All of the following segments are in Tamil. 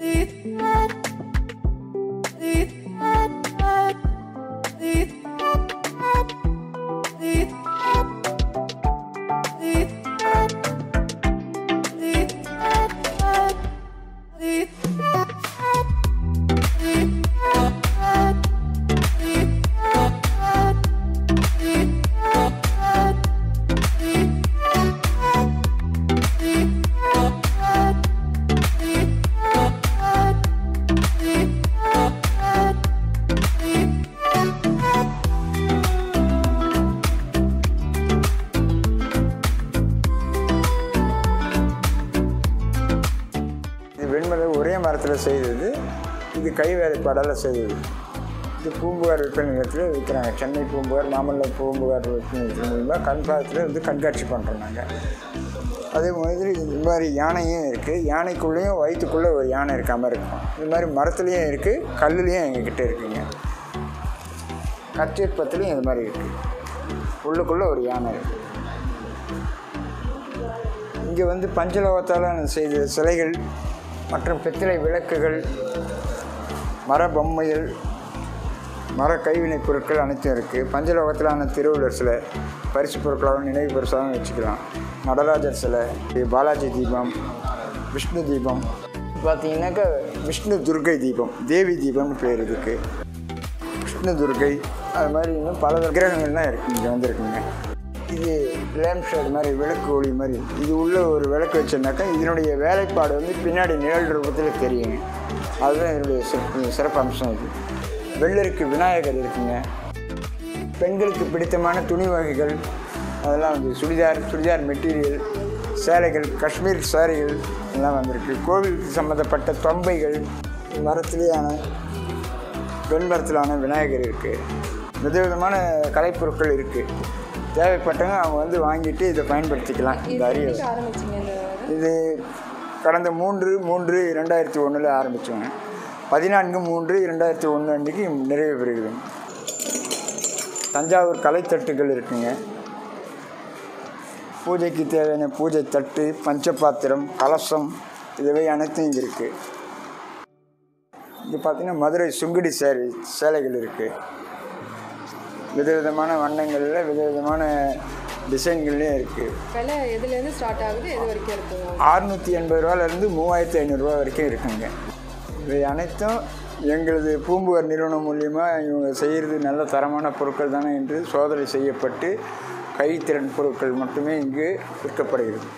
It's மரத்தில் செய்தது இது கை வேலைப்பாடால் செய்தது. இது பூம்புகார் விற்பனை நிலையத்தில் விற்கிறாங்க. சென்னை பூம்புகார் மாமல்ல பூம்புகார் விற்பனை நிலையத்தின் மூலிமா கண்காலத்தில் வந்து கண்காட்சி பண்ணுறோம் நாங்கள் அதே மாதிரி இந்த மாதிரி யானையும் இருக்குது யானைக்குள்ளேயும் வயிற்றுக்குள்ளே ஒரு யானை இருக்க மாதிரி இருக்கும். இது மாதிரி மரத்துலேயும் இருக்குது கல்லுலேயும் எங்ககிட்ட இருக்குங்க. கச்சிற்பத்துலேயும் இது மாதிரி இருக்குது உள்ளுக்குள்ளே ஒரு யானை இருக்குது இங்கே வந்து பஞ்சலோகத்தால் செய்த சிலைகள் மற்றும் பித்தளை விளக்குகள் மர பொம்மையில் மர கைவினைப் பொருட்கள் அனைத்தும் இருக்குது பஞ்சலோகத்திலான திருவள்ளுவர் சிலை பரிசு பொருட்களாகவும் நினைவு பரிசாகவும் வச்சுக்கலாம். நடராஜர் சிலை பாலாஜி தீபம் விஷ்ணு தீபம். பார்த்தீங்கன்னாக்கா விஷ்ணு துர்கை தீபம் தேவி தீபம்னு பேர் இருக்குது விஷ்ணு துர்கை அது மாதிரி இன்னும் பல கிரகங்கள்லாம் இருக்குது இங்கே வந்திருக்குங்க. இது லேம்ப் ஷேட் மாதிரி விளக்கு ஒளி மாதிரி. இது உள்ள ஒரு விளக்கு வச்சுருந்தாக்கா இதனுடைய வேலைப்பாடு வந்து பின்னாடி நிழல் ரூபத்தில் தெரியுங்க. அதுதான் இதனுடைய சிறப்பு சிறப்பு அம்சம் இது. வெள்ளருக்கு விநாயகர் இருக்குங்க. பெண்களுக்கு பிடித்தமான துணி வகைகள் அதெல்லாம் வந்து சுடிதார் சுடிதார் மெட்டீரியல் சேலைகள் காஷ்மீர் சாரிகள் எல்லாம் வந்திருக்கு. கோவிலுக்கு சம்மந்தப்பட்ட தொம்பைகள் மரத்திலேயான வெண்மரத்திலான விநாயகர் இருக்குது விதவிதமான கலைப்பொருட்கள் இருக்குது தேவைப்பட்டவங்க அவங்க வந்து வாங்கிட்டு இதை பயன்படுத்திக்கலாம். இந்த அரிய இது? கடந்த மூன்று மூன்று இரண்டாயிரத்தி ஒன்றில் ஆரம்பித்தோங்க பதினான்கு மூன்று இரண்டாயிரத்தி ஒன்று அன்றைக்கி நிறைவு பெறுகிறது. தஞ்சாவூர் கலைத்தட்டுகள் இருக்குங்க. பூஜைக்கு தேவையான பூஜை தட்டு பஞ்சபாத்திரம் கலசம் இதுவை அனைத்தும் இங்கே இருக்குது இங்கே பார்த்தீங்கன்னா மதுரை சுங்குடி சேரி சேலைகள் இருக்குது விதவிதமான வண்ணங்களில் விதவிதமான டிசைன்கள்லேயும் இருக்குது விலை எதுலேருந்து ஸ்டார்ட் ஆகுது? எது வரைக்கும் இருக்குங்க அறுநூற்றி எண்பது ரூபாலேருந்து மூவாயிரத்தி ஐநூறுரூவா வரைக்கும் இருக்குங்க. இவை அனைத்தும் எங்களது பூம்புகார் நிறுவனம் மூலியமாக இவங்க செய்கிறது நல்ல தரமான பொருட்கள் தானே என்று சோதனை செய்யப்பட்டு கைத்திறன் பொருட்கள் மட்டுமே இங்கு விற்கப்படுகிறது.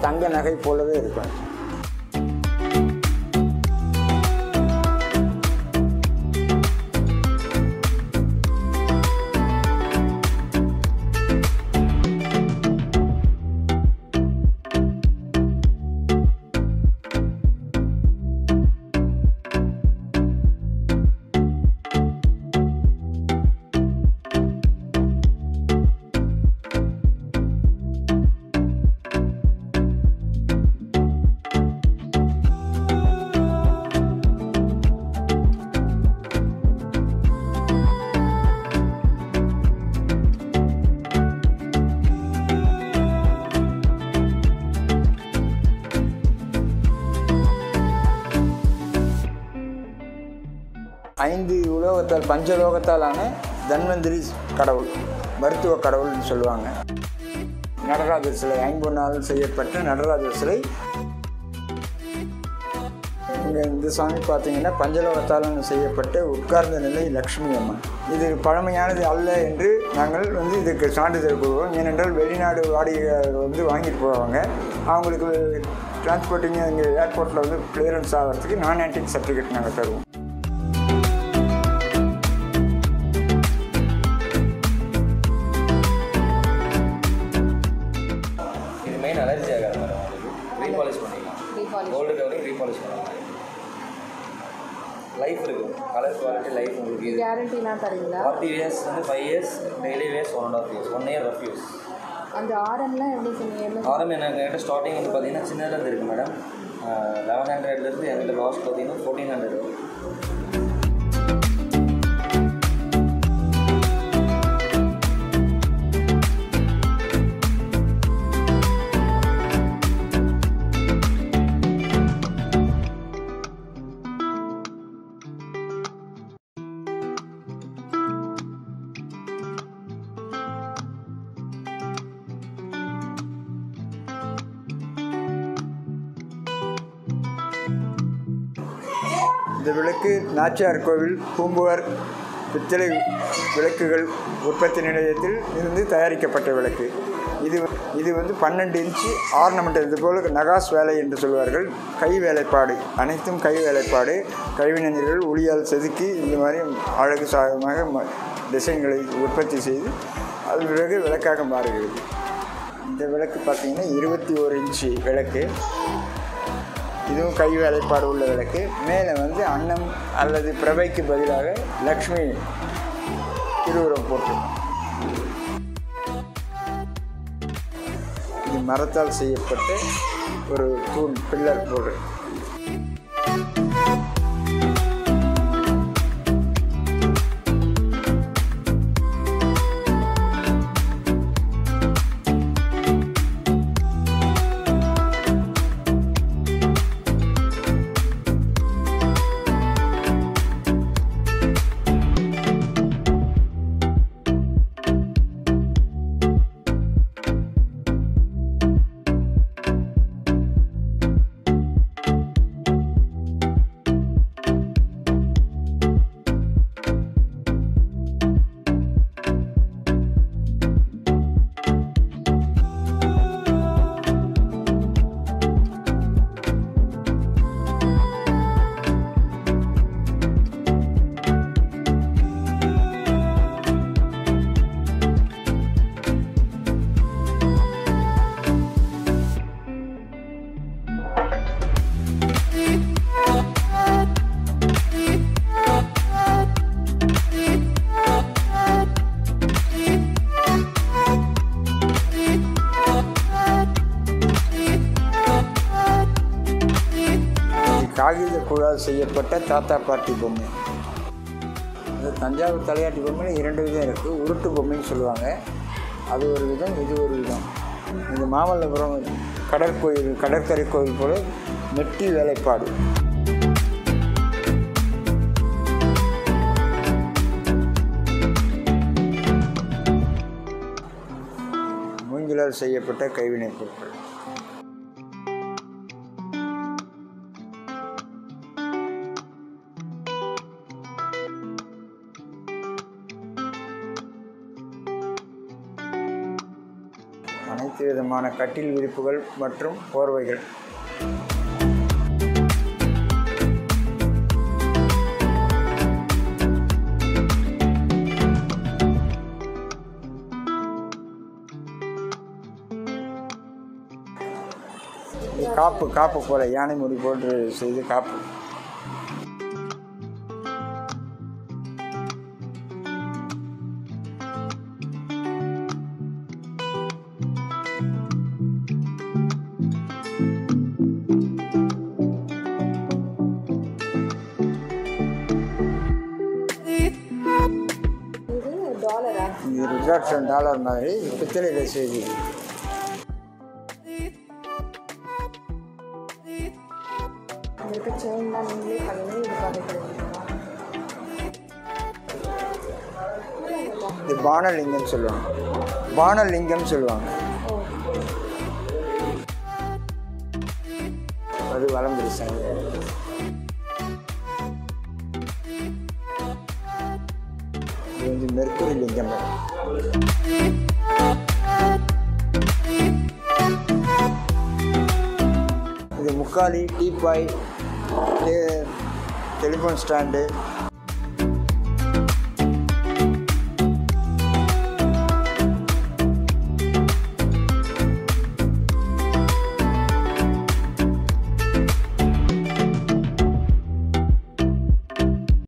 தங்க நகை போலவே இருக்கும். ஐந்து உலோகத்தால் பஞ்சலோகத்தாலான தன்வந்திரி கடவுள் மருத்துவ கடவுள்னு சொல்லுவாங்க. நடராஜர் சிலை ஐம்பொன்னால் செய்யப்பட்ட நடராஜர் சிலை இங்கே இந்த சாமி பார்த்தீங்கன்னா பஞ்சலோகத்தால் செய்யப்பட்ட உட்கார்ந்த நிலை லக்ஷ்மி அம்மன். இது பழமையானது அல்ல என்று நாங்கள் வந்து இதுக்கு சான்றிதழ் கொடுவோம் ஏனென்றால் வெளிநாடு வாடிக்கையாளர்கள் வந்து வாங்கிட்டு போவாங்க அவங்களுக்கு டிரான்ஸ்போர்ட்டிங் இங்கே ஏர்போர்ட்டில் வந்து கிளியரன்ஸ் ஆகிறதுக்கு நான் ஆன்டிக் சர்டிஃபிகேட் நாங்கள் தருவோம். கோல்டு கவரிங் ரீபாலிஷ் பண்ணலாம். லைஃப் இருக்கும். கலர் குவாலிட்டி லைஃப் உங்களுக்கு கேரண்டிலாம் தரீங்களா? ஃபார்ட்டி இயர்ஸ் வந்து five years daily ways one and half years one year rough use அந்த ஆரம்லாம் எப்படி சொன்னீங்க? ஆரம் என்கிட்ட ஸ்டார்டிங் வந்து பார்த்தீங்கன்னா சின்னதுலேருந்து இருக்குது மேடம் லெவன் ஹண்ட்ரட்லேருந்து என்கிட்ட லாஸ்ட் பார்த்தீங்கன்னா ஃபோர்டீன் ஹண்ட்ரட் இந்த விளக்கு நாச்சியார் கோவில் பூம்புவர் பித்தளை விளக்குகள் உற்பத்தி நிலையத்தில் இருந்து தயாரிக்கப்பட்ட விளக்கு. இது இது வந்து பன்னெண்டு இன்ச்சு ஆர்னமெண்ட் இது போல் நகாஸ் வேலை என்று சொல்வார்கள். கை வேலைப்பாடு அனைத்தும் கை வேலைப்பாடு. கைவினைஞர்கள் ஒளியால் செதுக்கி இந்த மாதிரி அழகு சாதகமாக ம- டிசைன்களை உற்பத்தி செய்து அது பிறகு விளக்காக மாறுகிறது. இந்த விளக்கு பார்த்திங்கன்னா இருபத்தி ஒரு இன்ச்சு விளக்கு. இதுவும் கை வேலைப்பாடு உள்ள விளக்கு. மேலே வந்து அன்னம் அல்லது பிரபைக்கு பதிலாக லக்ஷ்மி திருவுரம் போட்டிருக்கோம் இது மரத்தால் செய்யப்பட்ட ஒரு தூண் பில்லர் போடு. காகித குழால் செய்யப்பட்ட தாத்தா பாட்டி பொம்மை. இந்த தஞ்சாவூர் தலையாட்டி பொம்மையில் இரண்டு விதம் இருக்குது உருட்டு பொம்மைன்னு சொல்லுவாங்க. அது ஒரு விதம் இது ஒரு விதம். இந்த மாமல்லபுரம் கடற்கோயில் கடற்கரை கோயில் போல மெட்டி வேலைப்பாடு. மூங்கிலால் செய்யப்பட்ட கைவினைப் பொருட்கள். அனைத்து விதமான கட்டில் விரிப்புகள் மற்றும் போர்வைகள். காப்பு காப்பு போல யானை முடி போன்று செய்து காப்பு. டாலரா இது ருத்ராட்சம் டாலர் மாதிரி பித்தளையில் செய்து. இது பானலிங்கம் சொல்லுவாங்க. பானலிங்கம் சொல்லுவாங்க. அது வளம்புரி இது மெர்க்குரி லிங்கம் இது முக்காலி டீப்பாய் டெலிஃபோன் ஸ்டாண்டு